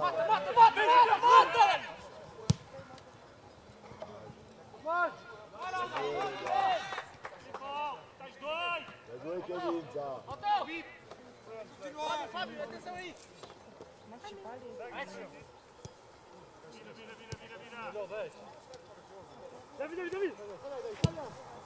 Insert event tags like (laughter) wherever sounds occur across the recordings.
Mata, mata, mata, mata, mata! Mata! Mais dois! Mais dois, querida! Hotel! Continua, Fábio, atenção aí! Vai, Vira, vira, vira, vira! Vira, vira, vira!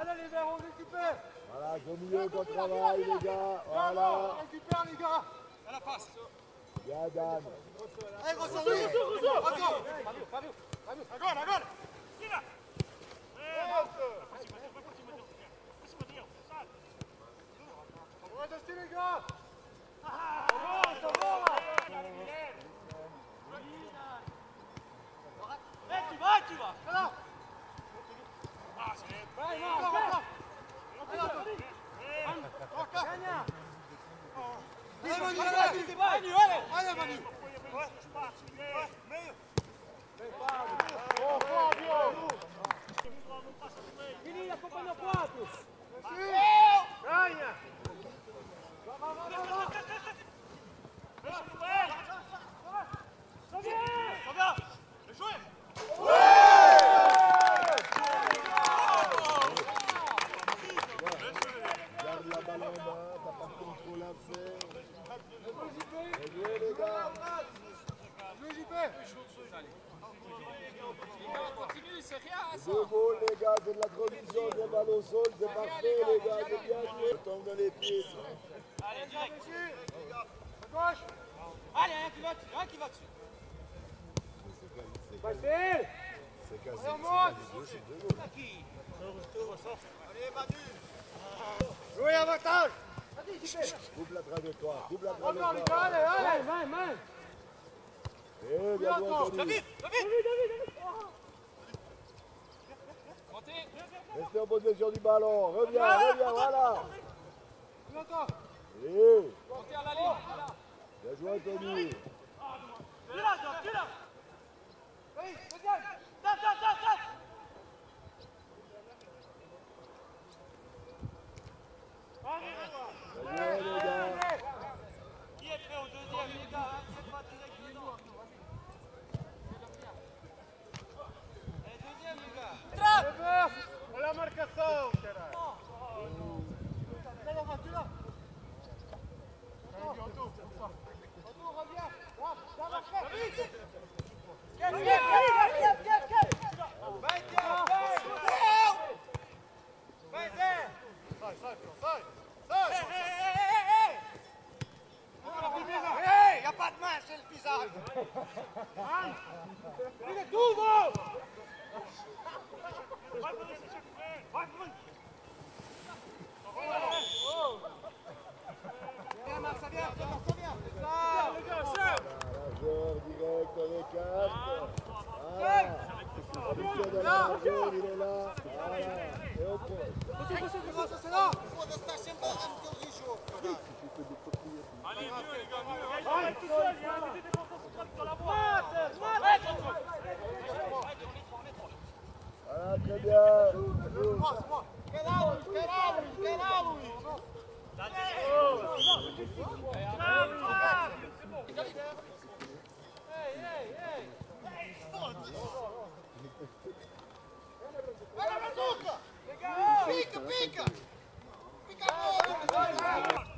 Allez les verts, on récupère Voilà, au milieu qu'on travaille les gars On récupère les gars À la passe Bien Dan Allez Rosso, Rosso, Mani, olha! Olha, Mani! bien joué, David Restez en possession du ballon, reviens, reviens, voilà Bien joué, Qui est prêt au deuxième, marcação, caralho! Olha lá! Vai, Vai, Zé! Sai, pas de main, c'est le bizarre! Allez, vieux les gars! Hein. Allez, tout seul, il y a un qui la! Ah, Juliano. Quer lá, Luiz, quer lá, Luiz, quer lá, Luiz. Dá de boa. Ei, ei, ei. Ei, foda-se. Vai na brazuca. Pica, pica. Pica a bola.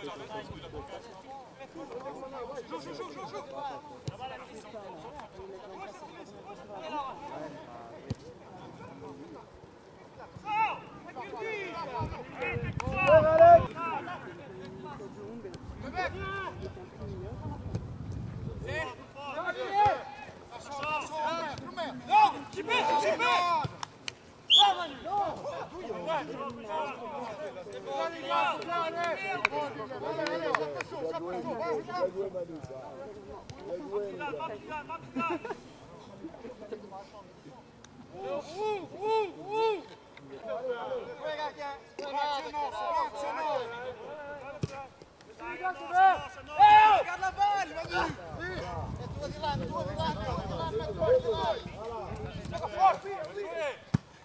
Bien joué, bien joué, Manu, ça. Bien joué, les gars. Regarde la balle, Manu.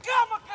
Calma, caralho,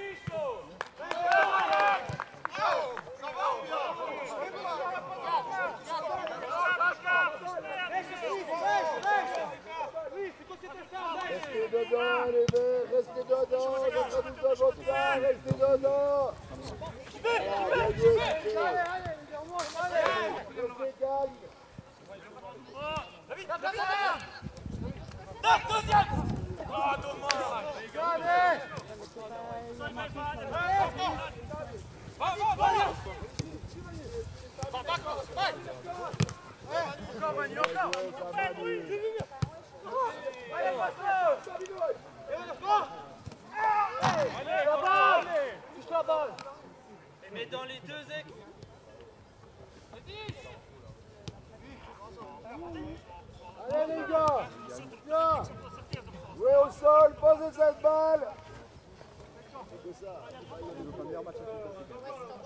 sol, posez cette balle.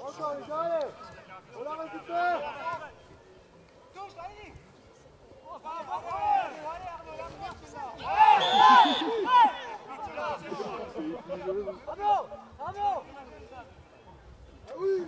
Encore les allez. On la récupère Bravo (laughs) Bravo Oui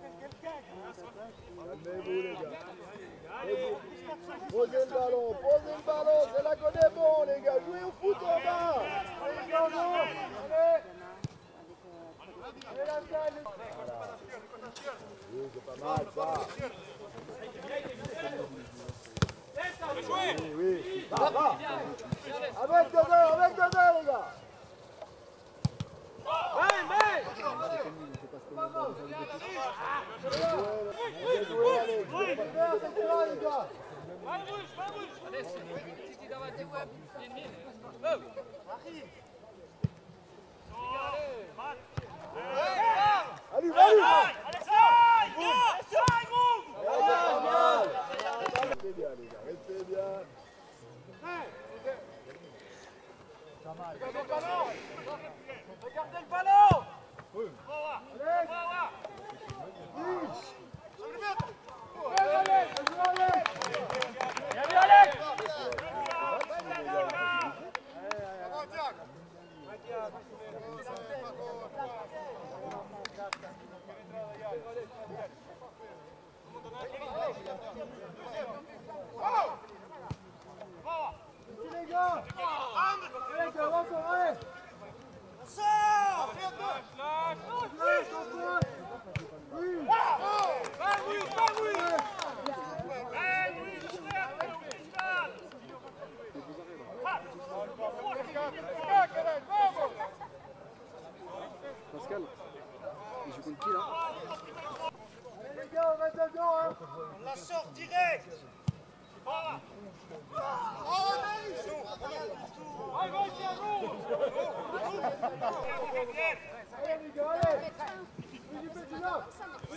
Posez le ballon, posez le ballon, c'est là qu'on est bon les gars. Jouez au foot en bas. Allez. Allez. Allez, la c'est pas mal ça. Oui, oui. Va, va. Avec avec joué, allez. Super, c'est là les gars. Regardez le ballon Les gars. Allez, avance, arrête. Pascal, il joue contre qui là Les gars, on reste dedans hein. On la sort direct Allez les gars, allez. Philippe, tu là.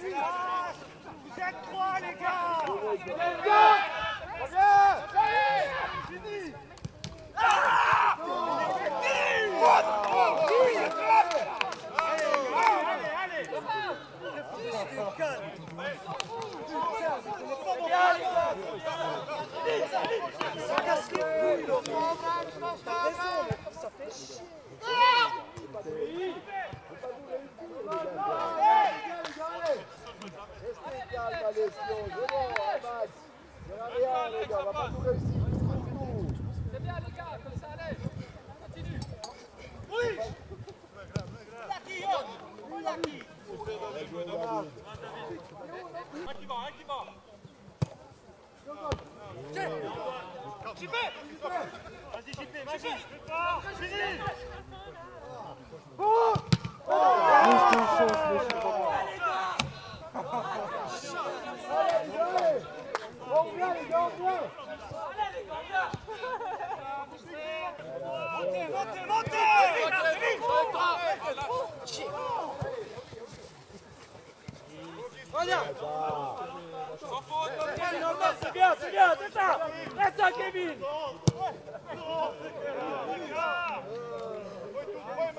Vous êtes trois les gars bon, hein, Max. Il n'y a rien, les gars. On va pas tout réussir. Tout, tout. C'est bien les gars, comme ça allez Continue Bien joué, David. Un qui va, un qui va JP Vas-y JP, vas-y Fort Cyril Allez, les gars, allez. On vient, les gars, on vient. Montez, montez, montez C'est bien, c'est bien, c'est ça Reste ça, Kevin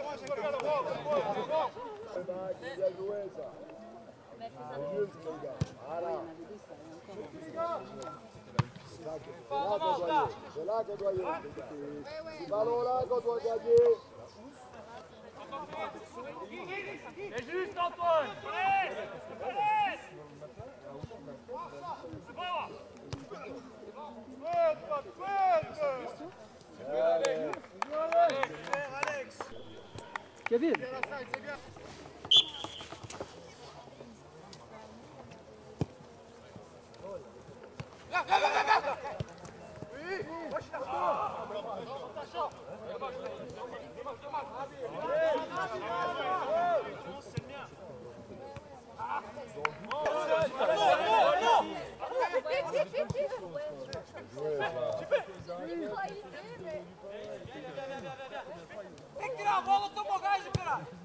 Max, bien joué, ça. C'est juste, les gars. Voilà. C'est là qu'on doit y aller. C'est là qu'on doit y aller. C'est ce ballon-là qu'on doit gagner. C'est juste, Antoine Allez. Kevin Ouais. Kijk eraan, bal op Tem que tirar a bola, toma o gás, caralho!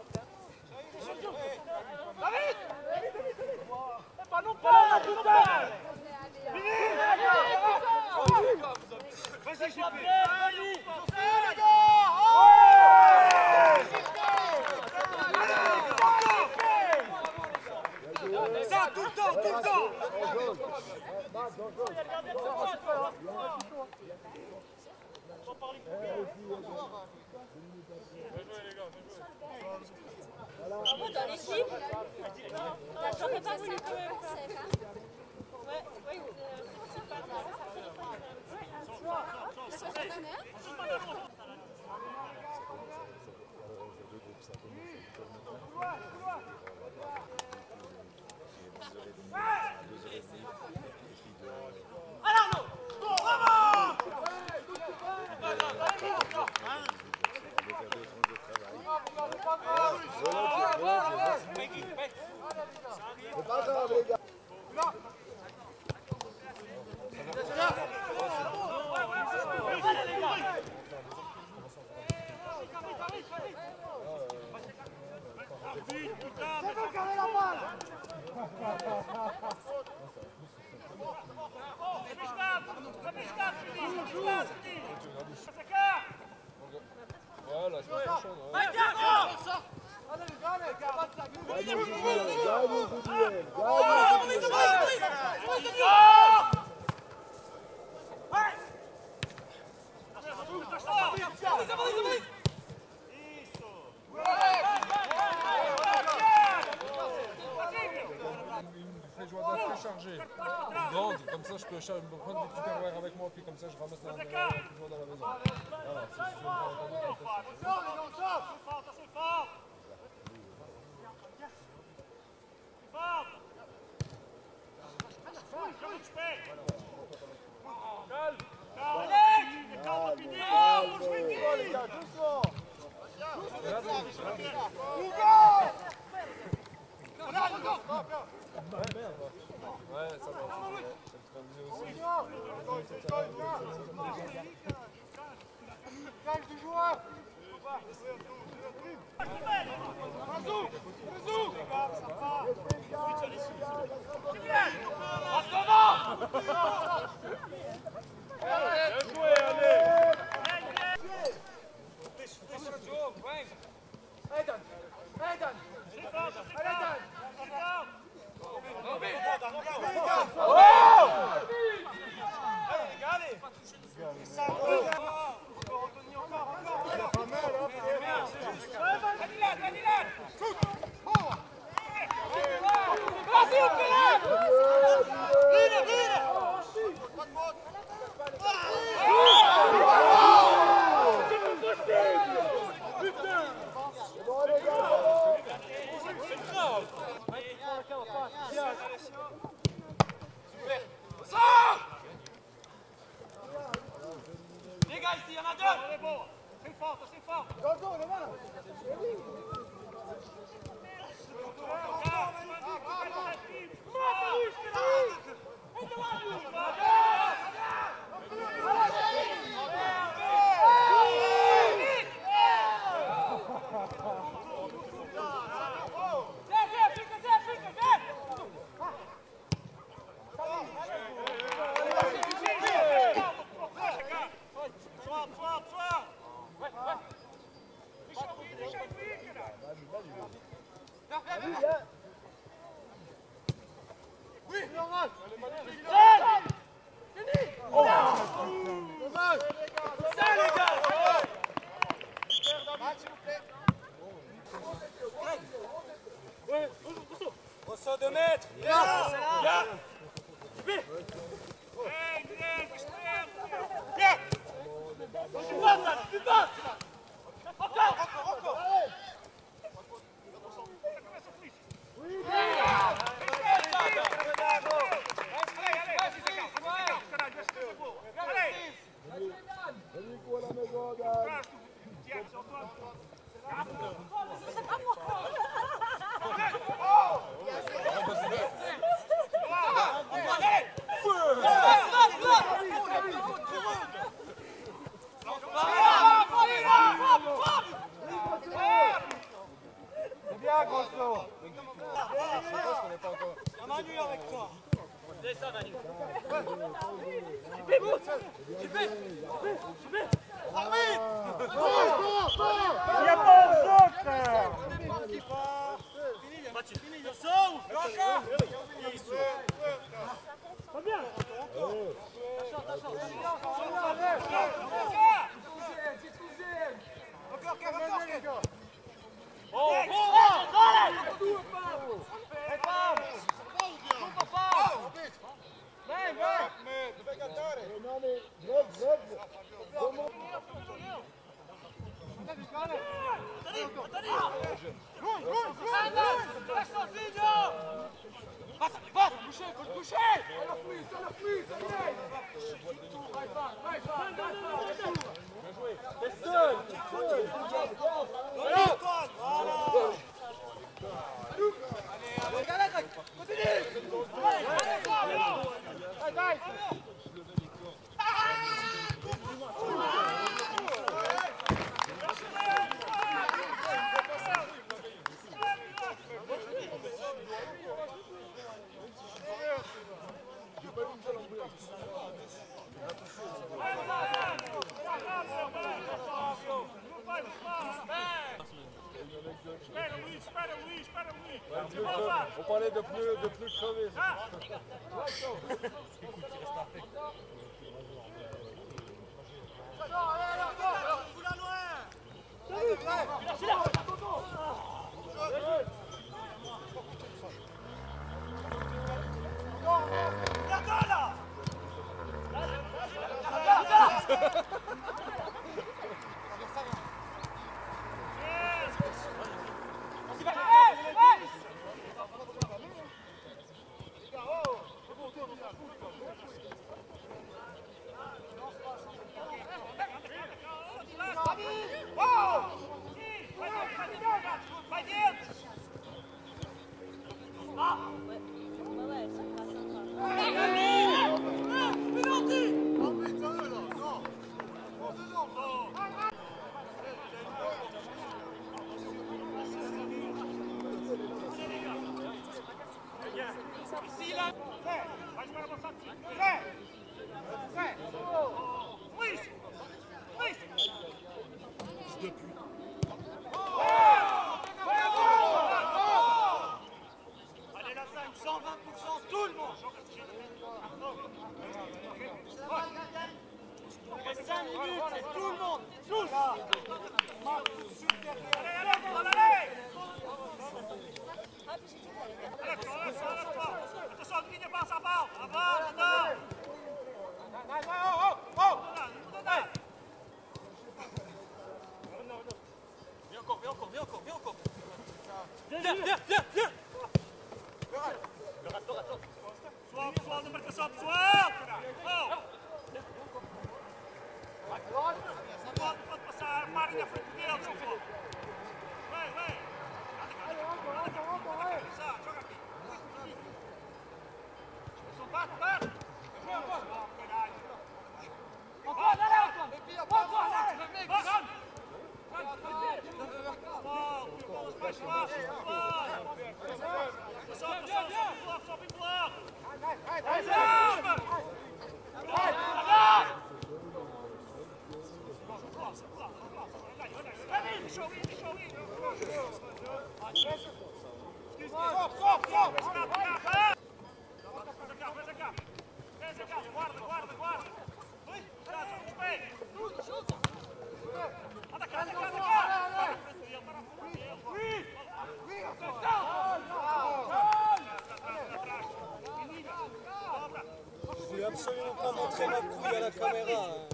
Pas non pas, tout le temps Vraiment dans l'équipe. Journée pas voulu. Ouais, ouais, euh, C'est pas grave, Voilà, c'est pas chaud. Grande, comme ça je peux prendre avec moi, comme ça je ramasse la, dans la maison. Voilà, c'est si je veux me faire Yeah. You. absolument pas montrer ma couille à la caméra. Hein.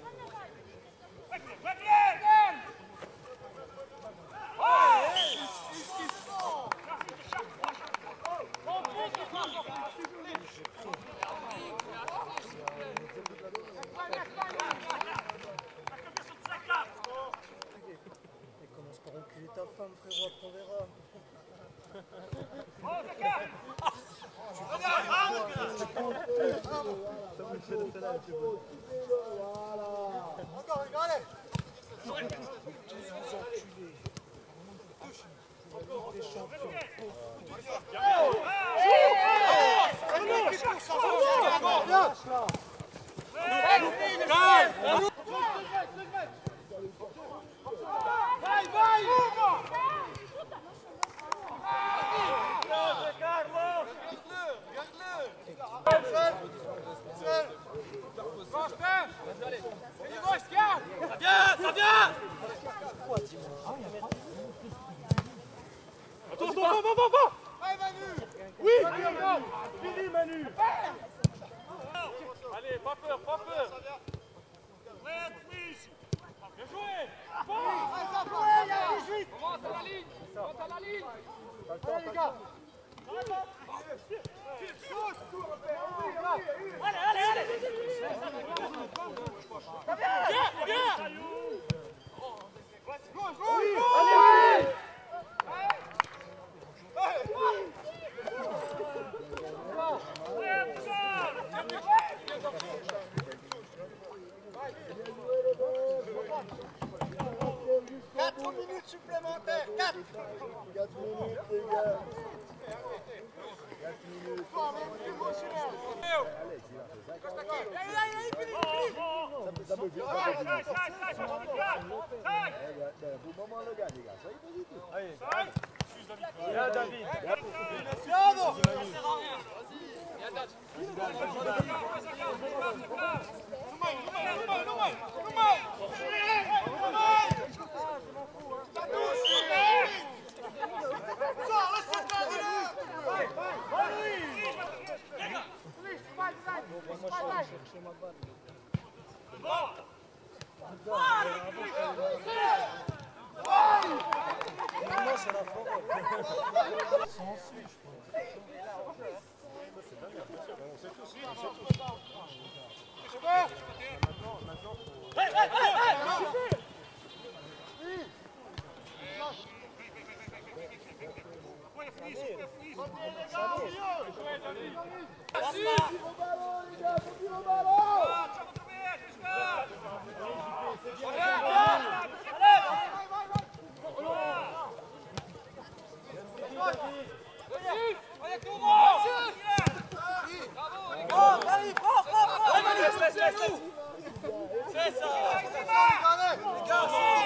Encore Gel! Allez, viens. Encore, regardez Allez, pas peur, pas peur. Ouais, please. Bien joué. Allez les gars Quatre minutes supplémentaires 4 4 minutes, les gars. 4 minutes. Ça peut vite, ça peut vite. Eh ben, ben, Pour le moment, le gars, les gars, ça y est, vas-y, tout. Faut tirer au ballon, les gars, faut tirer au ballon Cześć, cześć, cześć! Cześć!